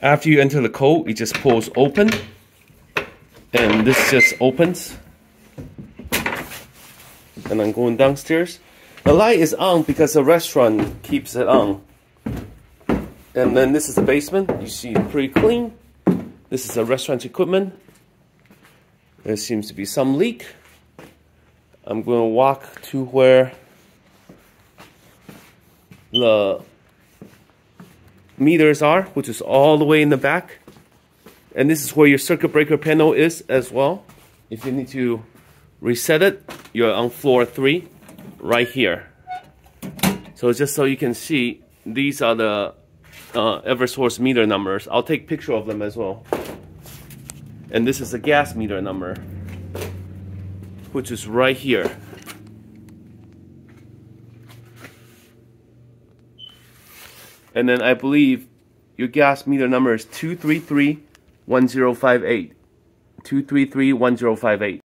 After you enter the code, it just pulls open. And this just opens. And I'm going downstairs. The light is on because the restaurant keeps it on. And then this is the basement. You see pretty clean. This is the restaurant equipment. There seems to be some leak. I'm going to walk to where the meters are, which is all the way in the back. And this is where your circuit breaker panel is as well. If you need to reset it, you're on floor three, right here. So just so you can see, these are the uh, Eversource meter numbers. I'll take picture of them as well. And this is the gas meter number, which is right here. And then I believe your gas meter number is 2331058. 2331058.